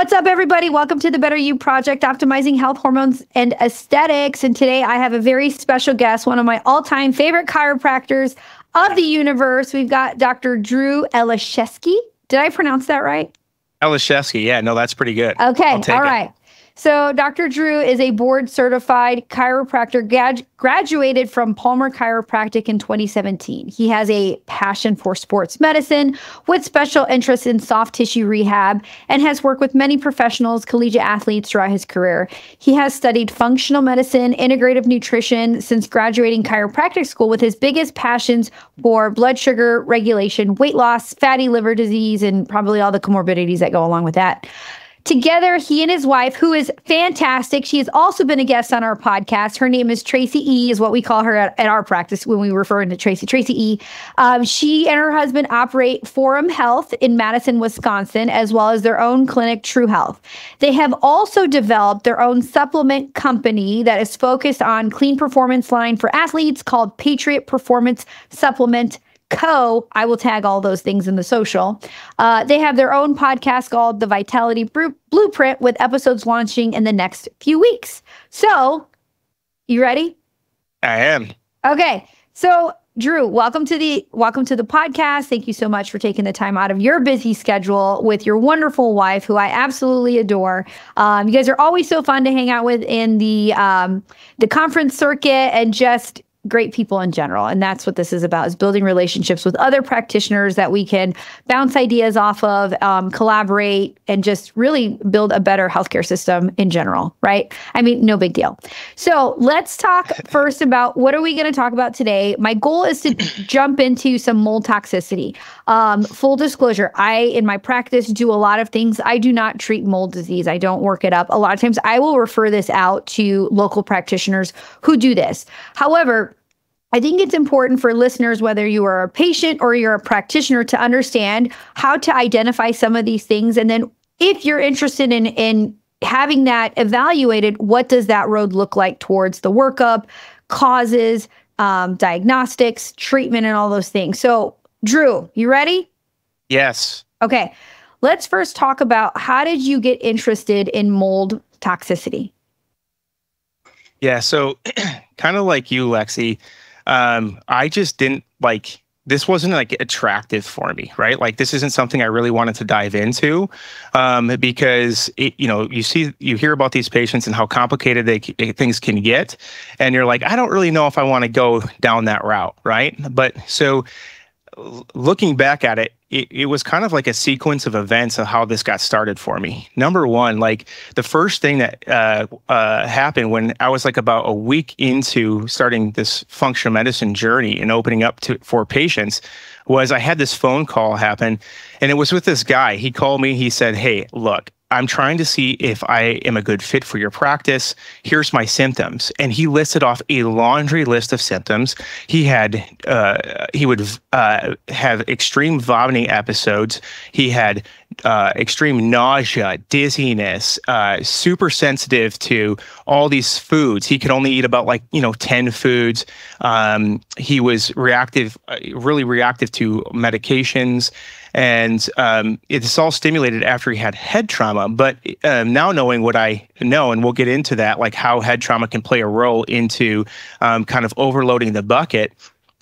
What's up, everybody? Welcome to the Better You Project, optimizing health, hormones, and aesthetics. And today I have a very special guest, one of my all time favorite chiropractors of the universe. We've got Dr. Drew Eliszewski. Did I pronounce that right? Eliszewski. Yeah, no, that's pretty good. Okay. All right. It. So, Dr. Drew is a board certified chiropractor, grad- graduated from Palmer Chiropractic in 2017. He has a passion for sports medicine with special interest in soft tissue rehab and has worked with many professionals, collegiate athletes throughout his career. He has studied functional medicine, integrative nutrition since graduating chiropractic school, with his biggest passions for blood sugar regulation, weight loss, fatty liver disease, and probably all the comorbidities that go along with that. Together, he and his wife, who is fantastic, she has also been a guest on our podcast. Her name is Traci E, is what we call her at, at our practice when we refer to Traci. Traci E. Um, she and her husband operate Forum Health in Madison, Wisconsin, as well as their own clinic, True Health. They have also developed their own supplement company that is focused on clean performance line for athletes called Patriot Performance Supplement Co. I will tag all those things in the social. Uh, they have their own podcast called The Vitality Blueprint with episodes launching in the next few weeks. So, you ready? I am. Okay. So, Drew, welcome to the welcome to the podcast. Thank you so much for taking the time out of your busy schedule with your wonderful wife, who I absolutely adore. Um, you guys are always so fun to hang out with in the um, the conference circuit, and just great people in general. And that's what this is about is building relationships with other practitioners that we can bounce ideas off of um, collaborate and just really build a better healthcare system in general right? I mean no big deal. So let's talk first about what are we going to talk about today? My goal is to jump into some mold toxicity. Um, full disclosure i in my practice do a lot of things. I do not treat mold disease. I don't work it up. A lot of times i will refer this out to local practitioners who do this. However I think it's important for listeners, whether you are a patient or you're a practitioner, to understand how to identify some of these things. And then if you're interested in, in having that evaluated, what does that road look like towards the workup, causes, um, diagnostics, treatment, and all those things? So, Drew, you ready? Yes. Okay. Let's first talk about how did you get interested in mold toxicity? Yeah. So, kind of like you, Lexi, um, I just didn't like this wasn't like attractive for me, right? Like this isn't something I really wanted to dive into um, because it, you know you see you hear about these patients and how complicated they things can get, and you're like, I don't really know if I want to go down that route, right? But so looking back at it, it, it was kind of like a sequence of events of how this got started for me. Number one, like the first thing that uh, uh, happened when I was like about a week into starting this functional medicine journey and opening up to for patients was I had this phone call happen, and it was with this guy. He called me. He said, "Hey, look, I'm trying to see if I am a good fit for your practice. Here's my symptoms. And he listed off a laundry list of symptoms. He had, uh, he would uh, have extreme vomiting episodes. He had uh, extreme nausea, dizziness, uh, super sensitive to all these foods. He could only eat about like, you know, 10 foods. Um, he was reactive, uh, really reactive to medications and um, it's all stimulated after he had head trauma. But um, now knowing what I know, and we'll get into that, like how head trauma can play a role into um, kind of overloading the bucket.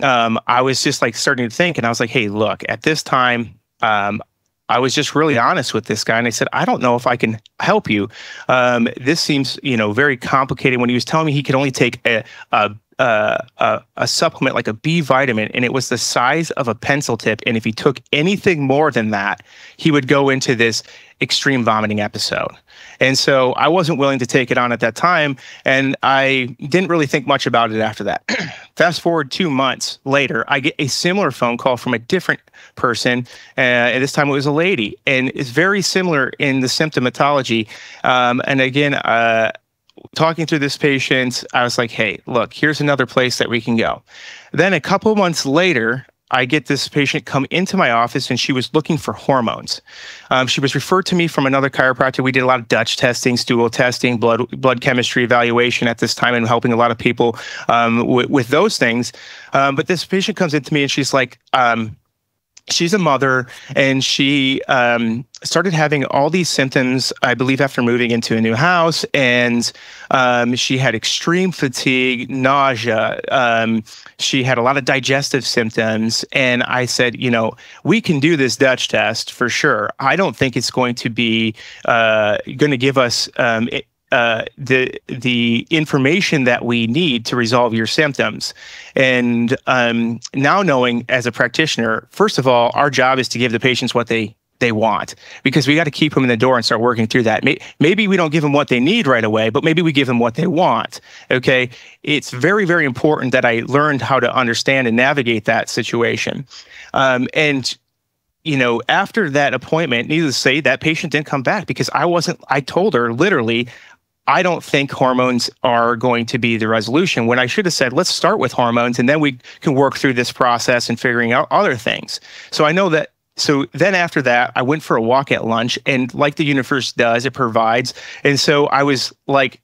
Um, I was just like starting to think, and I was like, "Hey, look, at this time, um, I was just really honest with this guy, and I said, I don't know if I can help you. Um, this seems, you know, very complicated. When he was telling me he could only take a, a uh, a, a, supplement like a B vitamin, and it was the size of a pencil tip. And if he took anything more than that, he would go into this extreme vomiting episode. And so I wasn't willing to take it on at that time, and I didn't really think much about it after that. Fast forward two months later, I get a similar phone call from a different person, uh, and this time it was a lady, and it's very similar in the symptomatology. Um, and again, uh, talking to this patient, I was like, hey, look, here's another place that we can go. Then a couple months later, I get this patient come into my office and she was looking for hormones. Um, she was referred to me from another chiropractor. We did a lot of Dutch testing, stool testing, blood blood chemistry evaluation at this time, and helping a lot of people um, with those things. Um, but this patient comes into me and she's like, um, she's a mother and she um, started having all these symptoms i believe after moving into a new house and um, she had extreme fatigue nausea um, she had a lot of digestive symptoms and i said you know we can do this dutch test for sure. I don't think it's going to be uh, going to give us um, it, uh, the the information that we need to resolve your symptoms. And um, now knowing as a practitioner, first of all, our job is to give the patients what they they want because we got to keep them in the door and start working through that. Maybe we don't give them what they need right away, but maybe we give them what they want. Okay. It's very, very important that I learned how to understand and navigate that situation. Um, and you know, after that appointment, needless to say, that patient didn't come back because I wasn't, I told her literally, I don't think hormones are going to be the resolution when I should have said, let's start with hormones and then we can work through this process and figuring out other things. So I know that. So then after that, I went for a walk at lunch and like the universe does, it provides. And so I was like,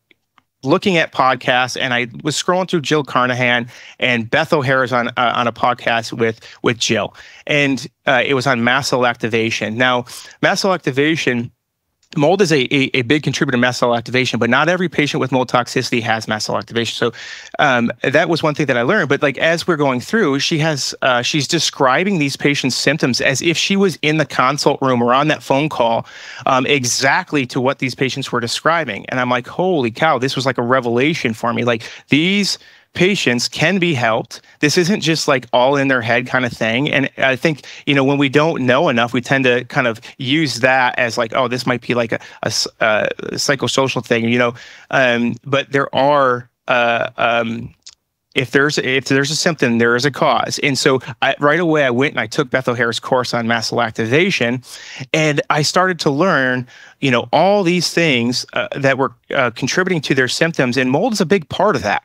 looking at podcasts and I was scrolling through Jill Carnahan and Beth O'Hara's on uh, on a podcast with with Jill and uh, it was on mast cell activation. Now, mast cell activation mold is a, a, a, big contributor to mast cell activation, but not every patient with mold toxicity has mast cell activation. So um, that was one thing that I learned. But like as we're going through, she has uh, she's describing these patients' symptoms as if she was in the consult room or on that phone call, um, exactly to what these patients were describing. And I'm like, holy cow, this was like a revelation for me. Like these patients can be helped. This isn't just like all in their head kind of thing. And I think, you know, when we don't know enough, we tend to kind of use that as like, oh, this might be like a, a, a psychosocial thing, you know. Um, but there are, uh, um, if there's if there's a symptom, there is a cause. And so I, right away, I went and I took Beth O'Hara's course on mast activation, and I started to learn, you know, all these things uh, that were uh, contributing to their symptoms, and mold is a big part of that.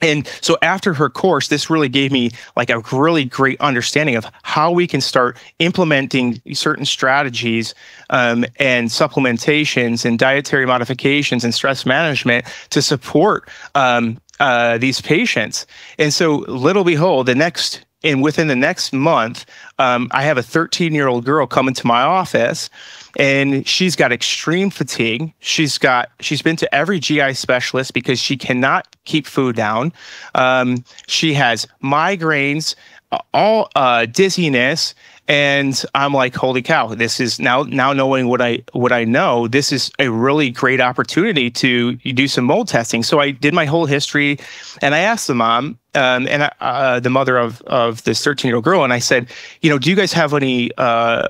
And so after her course, this really gave me like a really great understanding of how we can start implementing certain strategies um, and supplementations and dietary modifications and stress management to support um, uh, these patients. And so, little behold, the next and within the next month, um, I have a 13 year old girl come into my office and she's got extreme fatigue. She's got she's been to every GI specialist because she cannot keep food down. Um, she has migraines, all uh, dizziness, and I'm like, holy cow! This is now now knowing what I what I know. This is a really great opportunity to do some mold testing. So I did my whole history, and I asked the mom um, and uh, the mother of of this 13 year old girl, and I said, you know, do you guys have any uh,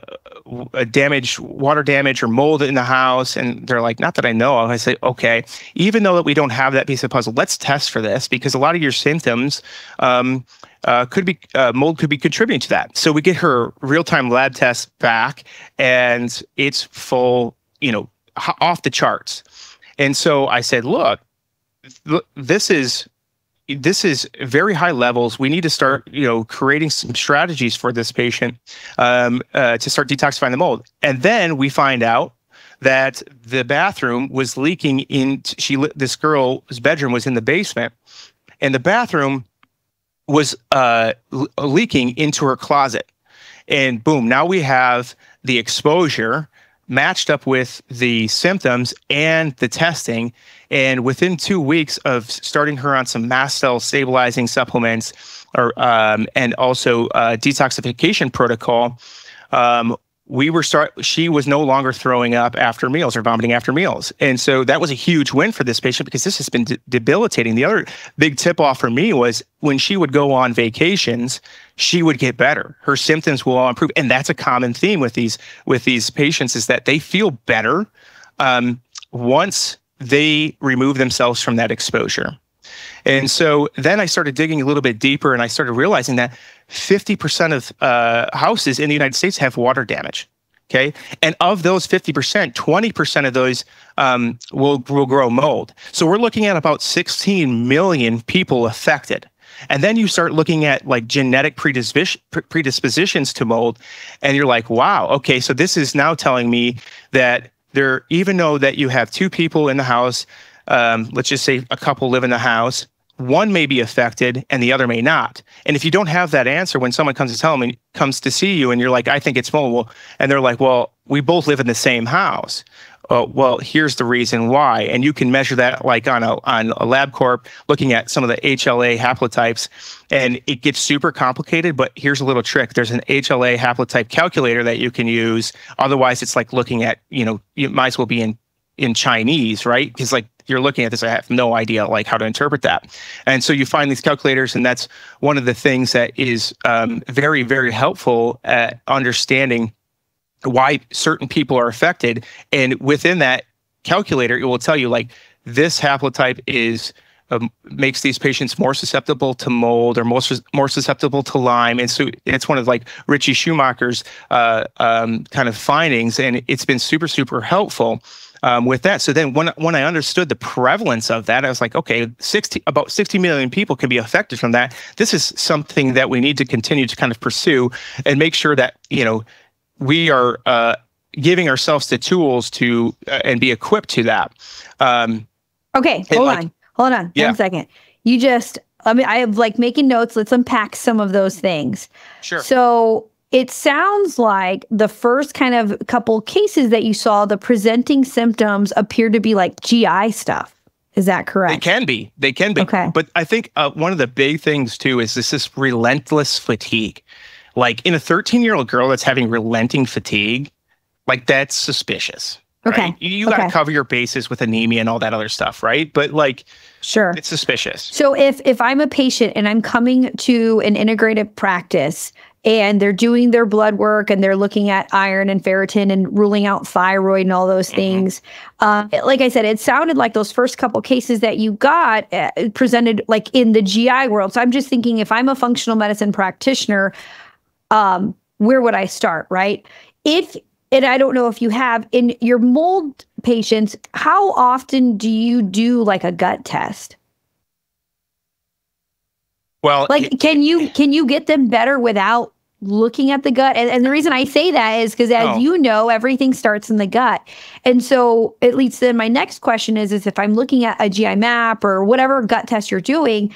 damage, water damage, or mold in the house? And they're like, not that I know of. I say, okay, even though that we don't have that piece of puzzle, let's test for this because a lot of your symptoms. Um, uh, could be uh, mold could be contributing to that. So we get her real time lab test back, and it's full, you know, off the charts. And so I said, look, this is this is very high levels. We need to start, you know, creating some strategies for this patient um, uh, to start detoxifying the mold. And then we find out that the bathroom was leaking in. She this girl's bedroom was in the basement, and the bathroom was uh, leaking into her closet. And boom, now we have the exposure matched up with the symptoms and the testing. And within two weeks of starting her on some mast cell stabilizing supplements or um, and also uh, detoxification protocol, um, we were start she was no longer throwing up after meals or vomiting after meals. And so that was a huge win for this patient because this has been de- debilitating. The other big tip off for me was when she would go on vacations she would get better. Her symptoms will all improve. And that's a common theme with these with these patients is that they feel better um, once they remove themselves from that exposure. And so then I started digging a little bit deeper and I started realizing that 50% of uh, houses in the United States have water damage. Okay. And of those 50%, 20% of those um, will, will grow mold. So we're looking at about 16 million people affected. And then you start looking at like genetic predispositions to mold, and you're like, wow, okay, so this is now telling me that there, even though that you have two people in the house, um, let's just say a couple live in the house, one may be affected and the other may not. And if you don't have that answer when someone comes to tell me comes to see you and you're like, I think it's mold, and they're like, well, we both live in the same house. Uh, well, here's the reason why, and you can measure that like on a on a LabCorp, looking at some of the HLA haplotypes, and it gets super complicated. But here's a little trick: there's an HLA haplotype calculator that you can use. Otherwise, it's like looking at you know you might as well be in in Chinese, right? Because like you're looking at this, I have no idea like how to interpret that. And so you find these calculators, and that's one of the things that is um, very, very helpful at understanding why certain people are affected. And within that calculator, it will tell you like this haplotype is um, makes these patients more susceptible to mold or more, more susceptible to Lyme. And so it's one of like Ritchie Shoemaker's uh, um, kind of findings, and it's been super, super helpful um, with that. So then when when I understood the prevalence of that, I was like, okay, 60 about 60 million people can be affected from that. This is something that we need to continue to kind of pursue and make sure that, you know, we are uh, giving ourselves the tools to uh, and be equipped to that. Um, okay, hold like, on. Hold on. Yeah. One second. You just I mean I have like making notes. Let's unpack some of those things. Sure. So it sounds like the first kind of couple cases that you saw, the presenting symptoms appear to be like GI stuff. Is that correct? They can be. They can be. Okay. But I think uh, one of the big things too is this this relentless fatigue. Like in a 13 year old girl that's having relenting fatigue, like that's suspicious. Okay. Right? You, you got to cover your bases with anemia and all that other stuff, right? But like, sure, it's suspicious. So if if I'm a patient and I'm coming to an integrative practice and they're doing their blood work and they're looking at iron and ferritin and ruling out thyroid and all those mm-hmm. things. Uh, like I said, it sounded like those first couple cases that you got uh, presented like in the GI world. So I'm just thinking if I'm a functional medicine practitioner, um, where would I start, right? If and I don't know if you have in your mold patients, how often do you do like a gut test? Well, like can you can you get them better without looking at the gut? And, and the reason I say that is because as oh. you know, everything starts in the gut. And so it leads to my next question is is if I'm looking at a GI map or whatever gut test you're doing,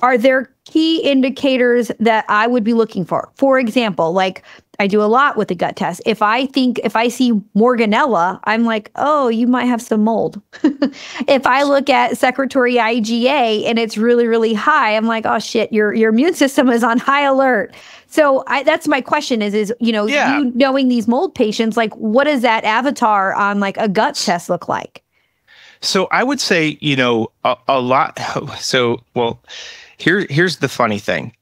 are there key indicators that I would be looking for? For example, like I do a lot with the gut test. If I think if I see Morganella, I'm like, oh, you might have some mold. if I look at secretory IgA and it's really really high, I'm like, oh shit, your your immune system is on high alert. So I, that's my question is is you know yeah. you knowing these mold patients, like what does that avatar on like a gut test look like? So I would say you know a, a lot. So well, here here's the funny thing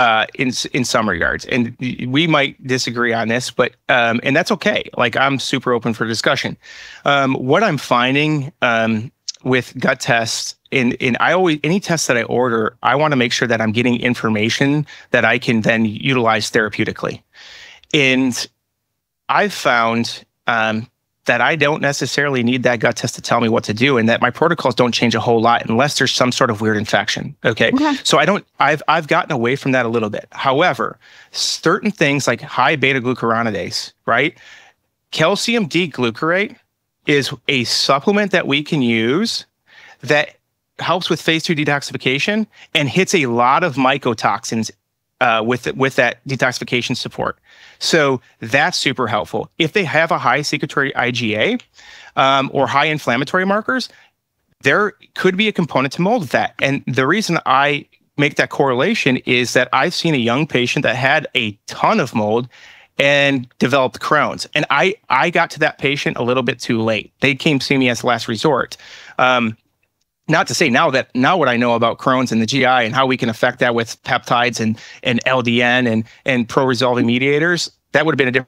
uh, in in some regards, and we might disagree on this, but um, and that's okay. Like I'm super open for discussion. Um, what I'm finding um, with gut tests, in in I always any test that I order, I want to make sure that I'm getting information that I can then utilize therapeutically, and I've found um, that I don't necessarily need that gut test to tell me what to do and that my protocols don't change a whole lot unless there's some sort of weird infection. Okay? okay. So I don't I've I've gotten away from that a little bit. However, certain things like high beta glucuronidase, right? Calcium D-glucarate is a supplement that we can use that helps with phase two detoxification and hits a lot of mycotoxins uh, with with that detoxification support. So that's super helpful. If they have a high secretory IgA um, or high inflammatory markers, there could be a component to mold that. And the reason I make that correlation is that I've seen a young patient that had a ton of mold and developed Crohn's. And I I got to that patient a little bit too late. They came see me as last resort. Um, not to say now that now what I know about Crohn's and the GI and how we can affect that with peptides and and LDN and and pro resolving mediators, that would have been a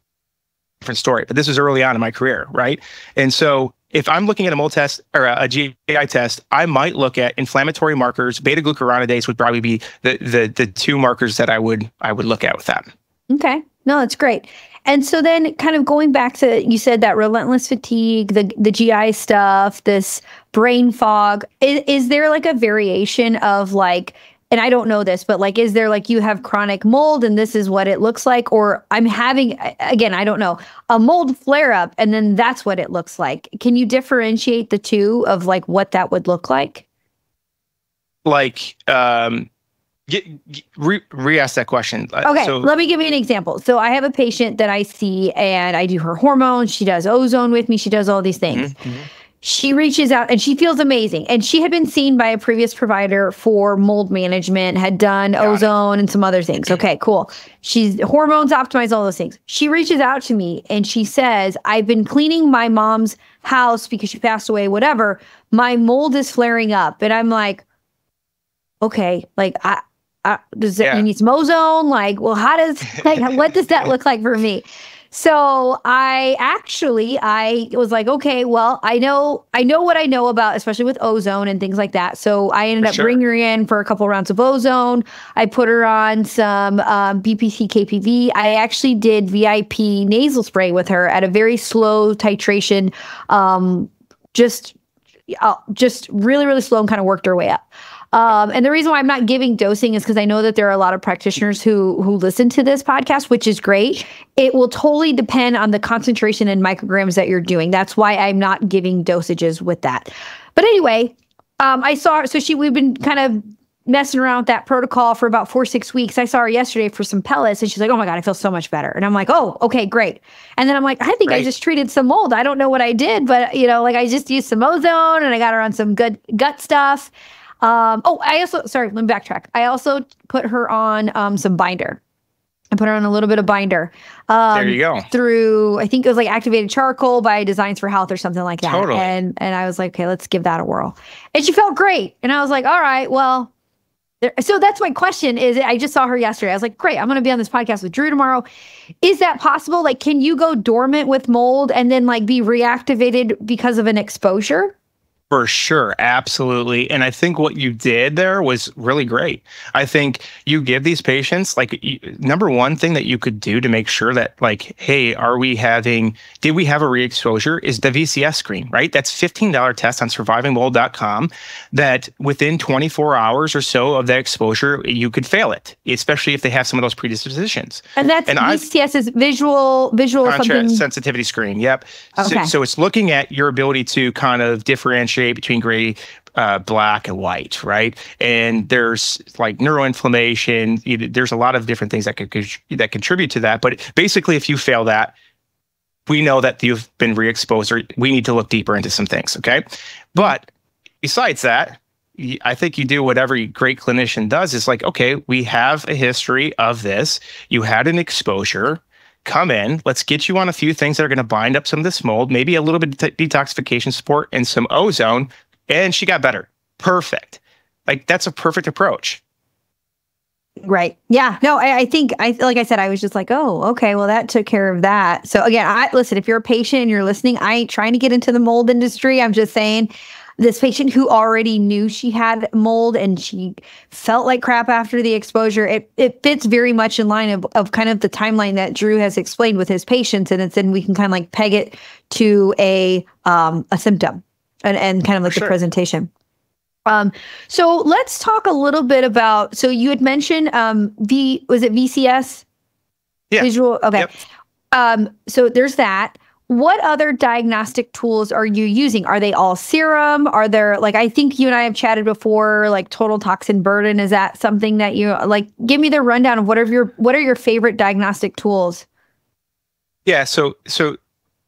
different story. But this was early on in my career, right? And so if I'm looking at a mold test or a, a GI test, I might look at inflammatory markers. Beta glucuronidase would probably be the the the two markers that I would I would look at with that. Okay. No, that's great. And so then kind of going back to you said that relentless fatigue, the the GI stuff, this brain fog, is, is there like a variation of like and I don't know this, but like, is there like you have chronic mold and this is what it looks like? Or I'm having, again, I don't know, a mold flare up and then that's what it looks like. Can you differentiate the two of like what that would look like? like um get, get, re ask that question. Uh, okay, so, let me give you an example. So I have a patient that I see and I do her hormones, she does ozone with me, she does all these things. Mm-hmm. mm-hmm she reaches out and she feels amazing. And she had been seen by a previous provider for mold management, had done Got ozone it. and some other things. Okay, cool. She's hormones optimized, all those things. She reaches out to me and she says, I've been cleaning my mom's house because she passed away, whatever. My mold is flaring up. And I'm like, okay, like I, I does it yeah. need some ozone? Like, well, how does like what does that look like for me? So I actually I was like, okay, well, I know I know what I know about, especially with ozone and things like that. So I ended for up sure. bringing her in for a couple rounds of ozone. I put her on some um, BPC KPV. I actually did VIP nasal spray with her at a very slow titration, um, just uh, just really really slow and kind of worked her way up. Um, and the reason why I'm not giving dosing is because I know that there are a lot of practitioners who who listen to this podcast, which is great. It will totally depend on the concentration and micrograms that you're doing. That's why I'm not giving dosages with that. But anyway, um, I saw so she we've been kind of messing around with that protocol for about four six weeks. I saw her yesterday for some pellets, and she's like, "Oh my god, I feel so much better." And I'm like, "Oh, okay, great." And then I'm like, "I think right. I just treated some mold. I don't know what I did, but you know, like I just used some ozone, and I got her on some good gut stuff." Um, oh, I also sorry, let me backtrack. I also put her on um, some binder. I put her on a little bit of binder. Um, there you go. Through I think it was like activated charcoal by Designs for Health or something like that. Totally. And and I was like, okay, let's give that a whirl. And she felt great. And I was like, all right, well. There, so that's my question is I just saw her yesterday. I was like, great, I'm going to be on this podcast with Drew tomorrow. Is that possible? Like, can you go dormant with mold and then like be reactivated because of an exposure? For sure, absolutely. And I think what you did there was really great. I think you give these patients like you, number one thing that you could do to make sure that like, hey, are we having did we have a re-exposure? Is the VCS screen, right? That's $15 test on survivingmold.com that within 24 hours or so of that exposure, you could fail it, especially if they have some of those predispositions. And that's and VCS is visual visual something sensitivity screen. Yep. Okay. So, so it's looking at your ability to kind of differentiate shade between gray, uh, black, and white, right? And there's like neuroinflammation. There's a lot of different things that could that contribute to that. But basically, if you fail that, we know that you've been re-exposed, or we need to look deeper into some things. Okay, but besides that, I think you do what every great clinician does. Is like, okay, we have a history of this. You had an exposure come in. Let's get you on a few things that are going to bind up some of this mold, maybe a little bit of detoxification support and some ozone. And she got better. Perfect. Like that's a perfect approach. Right. Yeah. No, I, I, think I like I said, I was just like, oh, okay, well, that took care of that. So again, I listen, if you're a patient and you're listening, I ain't trying to get into the mold industry. I'm just saying this patient who already knew she had mold and she felt like crap after the exposure it, it fits very much in line of, of kind of the timeline that drew has explained with his patients. And it's then we can kind of like peg it to a um a symptom and, and kind of like For the presentation. Um so let's talk a little bit about so you had mentioned um v was it vcs yeah. visual okay. Yep. um so there's that what other diagnostic tools are you using? Are they all serum? Are there like I think you and I have chatted before, like total toxin burden? Is that something that you like? Give me the rundown of what are your what are your favorite diagnostic tools? Yeah, so so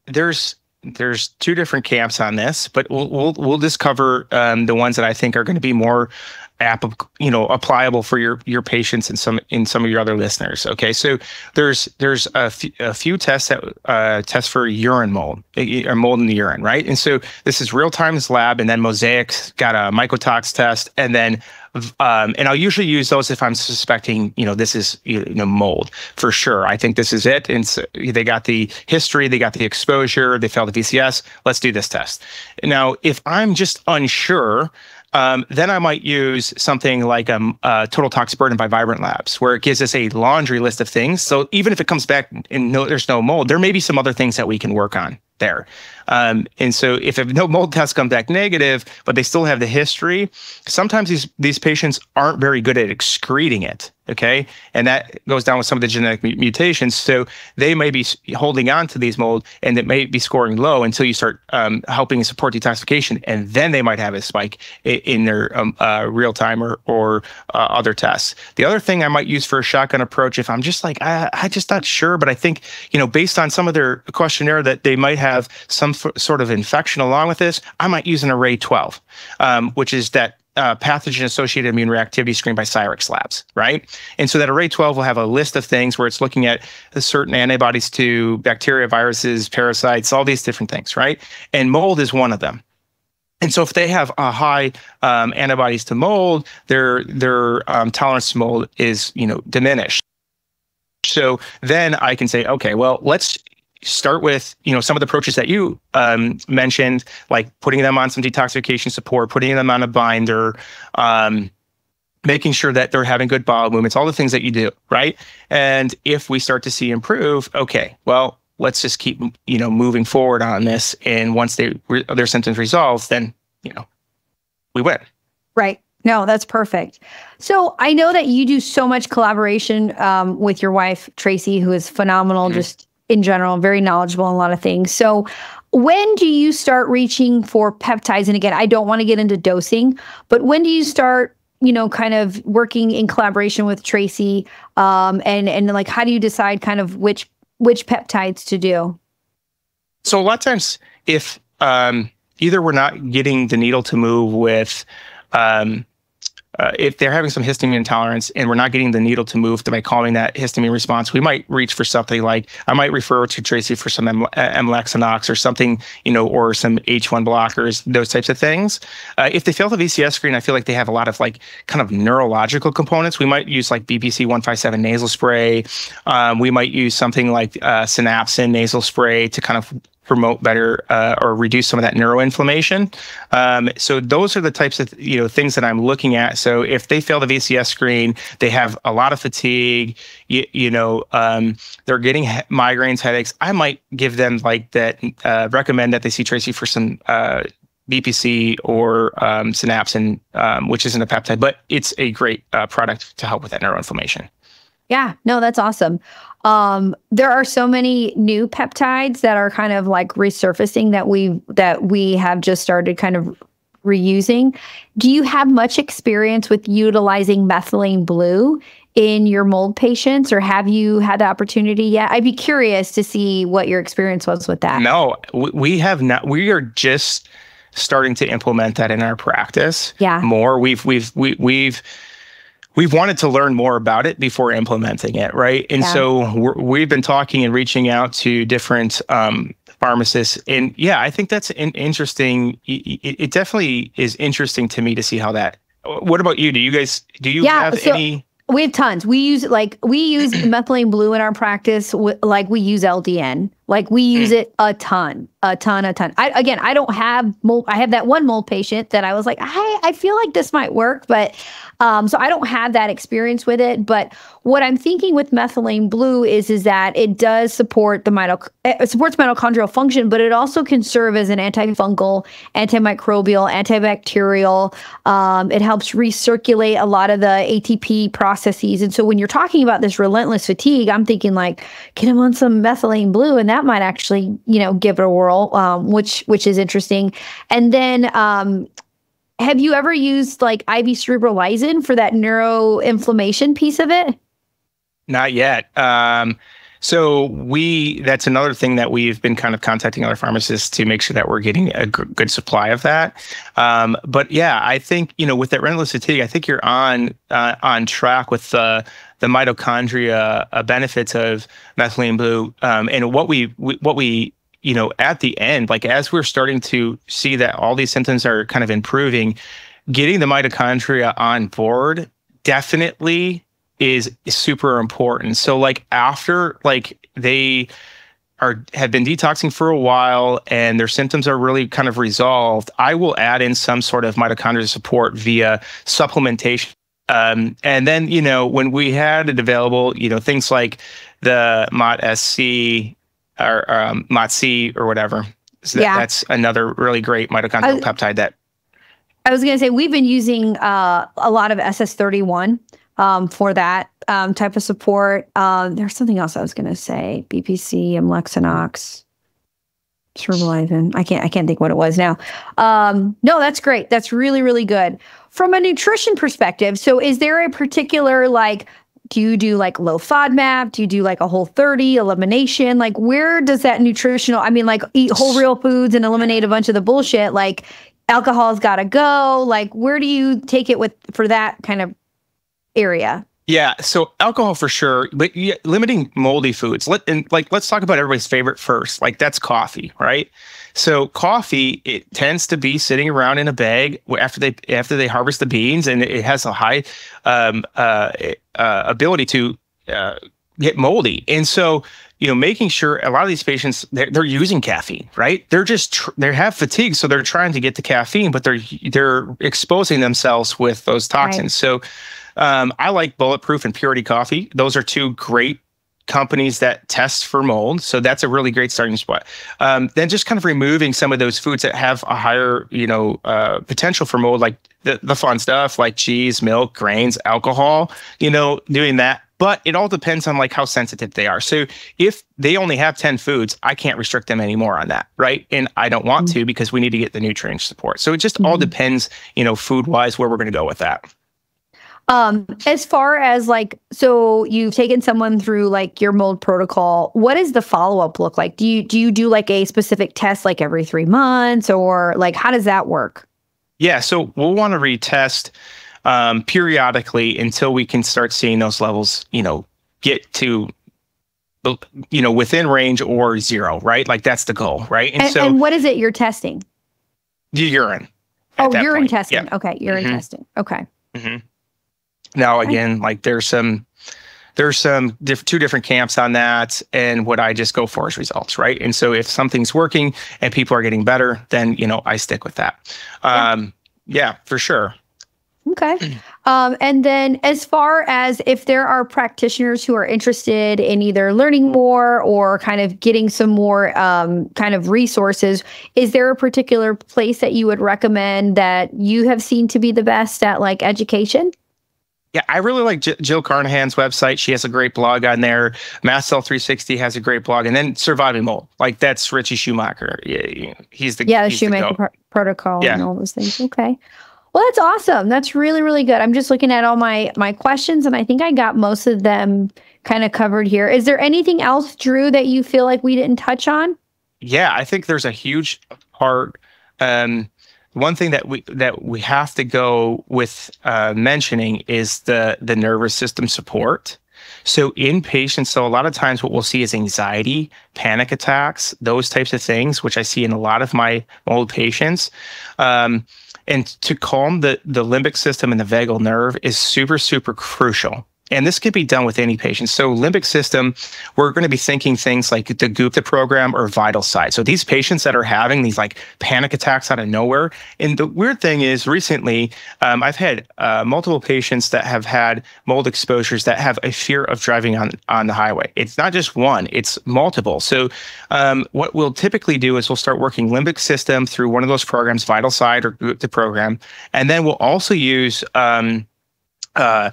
there's there's two different camps on this, but we'll we'll we'll just cover um, the ones that I think are going to be more app you know applicable for your your patients and some in some of your other listeners okay so there's there's a, a few tests that uh, test for urine mold or mold in the urine right and so this is real times lab and then mosaic's got a mycotox test and then um, and I'll usually use those if I'm suspecting, you know, this is you know mold for sure. I think this is it, and so they got the history, they got the exposure, they failed the VCS. Let's do this test. Now, if I'm just unsure, um, then I might use something like um, uh, Total Tox Burden by Vibrant Labs, where it gives us a laundry list of things. So even if it comes back and no, there's no mold, there may be some other things that we can work on. There. Um, and so if no mold test comes back negative, but they still have the history, sometimes these these patients aren't very good at excreting it. Okay, and that goes down with some of the genetic mutations. So they may be holding on to these mold, and it may be scoring low until you start um, helping support detoxification, and then they might have a spike in, their um, uh, real time or or uh, other tests. The other thing I might use for a shotgun approach, if I'm just like I, I just not sure, but I think you know based on some of their questionnaire that they might have some sort of infection along with this, I might use an array 12, um, which is that uh, pathogen associated immune reactivity screen by Cyrex Labs, right? And so that array 12 will have a list of things where it's looking at certain antibodies to bacteria, viruses, parasites, all these different things, right? And mold is one of them. And so if they have a high um, antibodies to mold, their their um, tolerance to mold is you know diminished. So then I can say, okay, well, let's start with you know some of the approaches that you um, mentioned, like putting them on some detoxification support, putting them on a binder, um, making sure that they're having good bowel movements, all the things that you do, right? And if we start to see improve, okay, well, let's just keep you know moving forward on this. And once they their symptoms resolve, then you know we win. Right. No, that's perfect. So I know that you do so much collaboration um, with your wife Traci, who is phenomenal. Mm-hmm. Just in general, very knowledgeable in a lot of things. So, when do you start reaching for peptides? And again, I don't want to get into dosing, but when do you start, you know, kind of working in collaboration with Traci? Um, and and like, how do you decide kind of which which peptides to do? So a lot of times, if um, either we're not getting the needle to move with um, uh, if they're having some histamine intolerance and we're not getting the needle to move by calming that histamine response, we might reach for something like I might refer to Traci for some M- Amlexanox or something, you know, or some H1 blockers, those types of things. Uh, if they fail the VCS screen, I feel like they have a lot of like kind of neurological components. We might use like BPC 157 nasal spray. Um, we might use something like uh, Synapsin nasal spray to kind of promote better uh, or reduce some of that neuroinflammation. Um, so those are the types of you know things that I'm looking at. So if they fail the VCS screen, they have a lot of fatigue. You, you know, um, they're getting he- migraines, headaches. I might give them like that. Uh, recommend that they see Traci for some. Uh, BPC or um, Synapsin, um, which isn't a peptide, but it's a great uh, product to help with that neuroinflammation. Yeah, no, that's awesome. Um, there are so many new peptides that are kind of like resurfacing that we that we have just started kind of reusing. Do you have much experience with utilizing methylene blue in your mold patients, or have you had the opportunity yet? I'd be curious to see what your experience was with that. No, we have not. We are just starting to implement that in our practice. Yeah, more. We've we've we, we've we've wanted to learn more about it before implementing it, right? And yeah. so we have been talking and reaching out to different um, pharmacists, and yeah, I think that's an interesting. It, it, definitely is interesting to me to see how that. What about you? Do you guys do you yeah, have so- any? We have tons. We use like we use methylene blue in our practice, like we use LDN. Like we use mm. it a ton, a ton, a ton. I again, I don't have mold. I have that one mold patient that I was like, I I feel like this might work, but um, so I don't have that experience with it, but what I'm thinking with methylene blue is is that it does support the mitoc- it supports mitochondrial function, but it also can serve as an antifungal, antimicrobial, antibacterial. Um, it helps recirculate a lot of the ATP processes, and so when you're talking about this relentless fatigue, I'm thinking like, get him on some methylene blue, and that might actually you know give it a whirl, um, which which is interesting. And then um, have you ever used like IV cerebrolysin for that neuroinflammation piece of it? Not yet. Um, so we that's another thing that we've been kind of contacting other pharmacists to make sure that we're getting a good supply of that. Um, but yeah, I think you know with that relentless fatigue, I think you're on uh, on track with the the mitochondria uh, benefits of methylene blue. Um, and what we, we what we you know, at the end, like as we're starting to see that all these symptoms are kind of improving, getting the mitochondria on board definitely is super important. So like after like they are have been detoxing for a while and their symptoms are really kind of resolved, I will add in some sort of mitochondrial support via supplementation. Um, and then, you know, when we had it available, you know, things like the MOT SC or um, MOTS-c or whatever. So that, Yeah. that's another really great mitochondrial I- peptide that I was going to say we've been using uh, a lot of SS31 um, for that um, type of support. Um, there's something else I was going to say: BPC, Amlexanox, Cerebrolysin. I can't. I can't think what it was now. Um, no, that's great. That's really really good from a nutrition perspective. So, is there a particular like? Do you do like low FODMAP? Do you do like a whole 30 elimination? Like, where does that nutritional? I mean, like, eat whole real foods and eliminate a bunch of the bullshit. Like, alcohol's got to go like where do you take it with for that kind of area Yeah, so alcohol for sure, but yeah, limiting moldy foods. Let and like let's talk about everybody's favorite first. Like that's coffee, right? So coffee, it tends to be sitting around in a bag after they after they harvest the beans, and it has a high um, uh, uh, ability to uh, get moldy. And so you know, making sure a lot of these patients they're, they're using caffeine, right? They're just tr- they have fatigue, so they're trying to get the caffeine, but they're they're exposing themselves with those toxins. So um, I like Bulletproof and Purity Coffee. Those are two great companies that test for mold. So that's a really great starting spot. Um, then just kind of removing some of those foods that have a higher, you know, uh, potential for mold, like the, the fun stuff like cheese, milk, grains, alcohol, you know, doing that. But it all depends on like how sensitive they are. So if they only have 10 foods, I can't restrict them anymore on that. Right. And I don't want to because we need to get the nutrient support. So it just all Mhm. depends, you know, food wise, where we're going to go with that. Um as far as like so you've taken someone through like your mold protocol what does the follow-up look like do you do you do like a specific test like every three months or like how does that work Yeah, so we'll want to retest um, periodically until we can start seeing those levels, you know, get to, you know, within range or zero, right? Like that's the goal, right? And, and, so and what is it you're testing the urine. oh urine point. testing Yeah. okay urine Mhm. testing okay Now again, like there's some there's some diff- two different camps on that, and what I just go for is results, right? And so if something's working and people are getting better, then you know I stick with that. Yeah. Um, yeah, for sure. Okay. Um, and then, as far as if there are practitioners who are interested in either learning more or kind of getting some more um, kind of resources, is there a particular place that you would recommend that you have seen to be the best at like education? Yeah, I really like J- Jill Carnahan's website. She has a great blog on there. Mast Cell 360 has a great blog, and then Surviving Mold, like that's Ritchie Shoemaker. Yeah, yeah, he's the Yeah, the he's Shoemaker goat. pro- protocol and all those things. Okay. Well, that's awesome. That's really, really good. I'm just looking at all my my questions, and I think I got most of them kind of covered here. Is there anything else, Drew, that you feel like we didn't touch on? Yeah, I think there's a huge part. Um, one thing that we that we have to go with uh, mentioning is the the nervous system support. So in patients, so a lot of times what we'll see is anxiety, panic attacks, those types of things, which I see in a lot of my old patients. Um, and to calm the the limbic system and the vagal nerve is super super crucial. And this could be done with any patient. So limbic system, we're going to be thinking things like the Gupta program or vital side. So these patients that are having these like panic attacks out of nowhere. And the weird thing is recently, um, I've had uh, multiple patients that have had mold exposures that have a fear of driving on, on the highway. It's not just one, it's multiple. So um, what we'll typically do is we'll start working limbic system through one of those programs, vital side or Gupta program. And then we'll also use um, uh,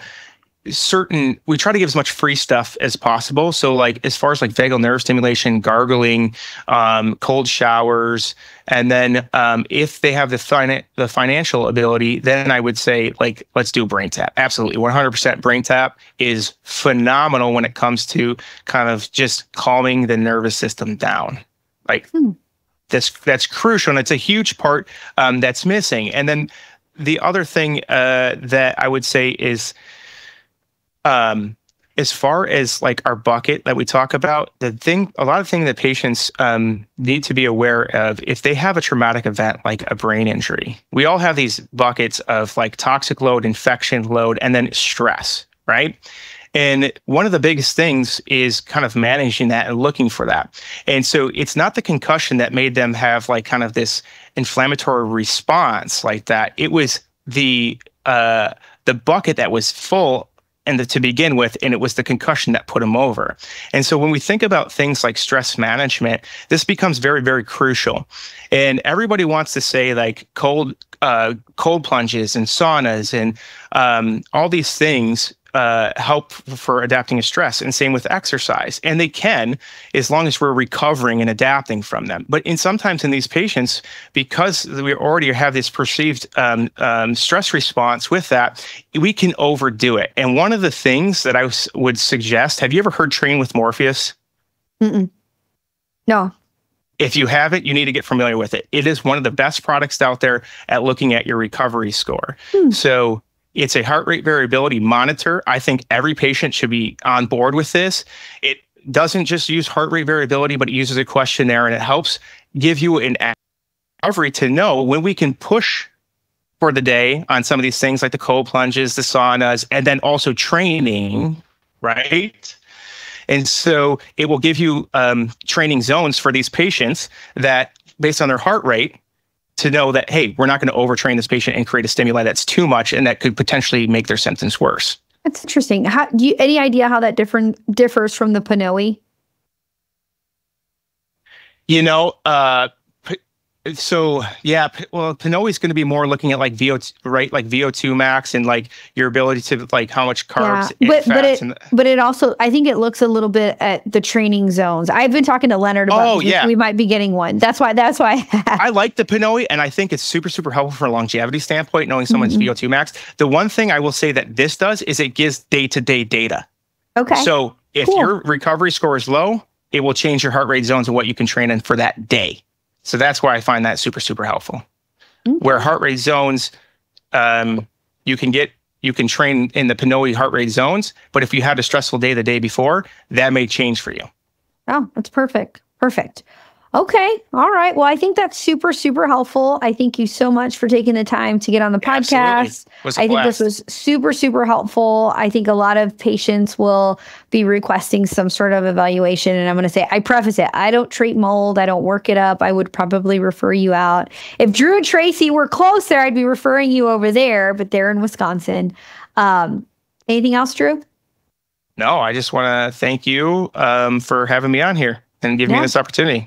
certain we try to give as much free stuff as possible. So like as far as like vagal nerve stimulation gargling um, cold showers and then um, if they have the fina- the financial ability then i would say like let's do brain tap. Absolutely. 100% brain tap is phenomenal when it comes to kind of just calming the nervous system down. Like Hmm. that's that's crucial and it's a huge part um, that's missing. And then the other thing uh, that i would say is um as far as like our bucket that we talk about the thing a lot of thing that patients um, need to be aware of if they have a traumatic event like a brain injury we all have these buckets of like toxic load infection load and then stress right and one of the biggest things is kind of managing that and looking for that. And so it's not the concussion that made them have like kind of this inflammatory response like that. It was the uh, the bucket that was full and the, to begin with, and it was the concussion that put him over. And so when we think about things like stress management, this becomes very, very crucial. And everybody wants to say like cold, uh, cold plunges and saunas and um, all these things uh, help for adapting to stress, and same with exercise. And they can, as long as we're recovering and adapting from them. But in sometimes in these patients, because we already have this perceived um, um, stress response with that, we can overdo it. And one of the things that I would suggest: Have you ever heard Train with Morpheus? Mm-mm. No. If you haven't, you need to get familiar with it. It is one of the best products out there at looking at your recovery score. Hmm. So it's a heart rate variability monitor. I think every patient should be on board with this. It doesn't just use heart rate variability, but it uses a questionnaire and it helps give you an recovery to know when we can push for the day on some of these things like the cold plunges, the saunas, and then also training, right? And so it will give you um, training zones for these patients that, based on their heart rate, to know that, hey, we're not going to overtrain this patient and create a stimuli that's too much and that could potentially make their symptoms worse. That's interesting. How do you any idea how that different differs from the PNOE? You know, uh, so yeah, well, is going to be more looking at like VO2, right? Like VO2 max and like your ability to like how much carbs. Yeah, but but it but it also I think it looks a little bit at the training zones. I've been talking to Leonard about. Oh yeah, we might be getting one. That's why. That's why. I like the PNOE, and I think it's super super helpful from a longevity standpoint, knowing someone's mm-hmm. VO2 max. The one thing I will say that this does is it gives day to day data. Okay. So if cool. your recovery score is low, it will change your heart rate zones and what you can train in for that day. So that's why I find that super, super helpful. Okay. Where heart rate zones, um, you can get, you can train in the PNOE heart rate zones, but if you had a stressful day the day before, that may change for you. Oh, that's perfect. Perfect. Okay. All right. Well, I think that's super, super helpful. I thank you so much for taking the time to get on the podcast. I think this was super, super helpful. I think a lot of patients will be requesting some sort of evaluation. And I'm going to say, I preface it I don't treat mold, I don't work it up. I would probably refer you out. If Drew and Traci were closer, I'd be referring you over there, but they're in Wisconsin. Um, anything else, Drew? No, I just want to thank you um, for having me on here and giving yeah. me this opportunity.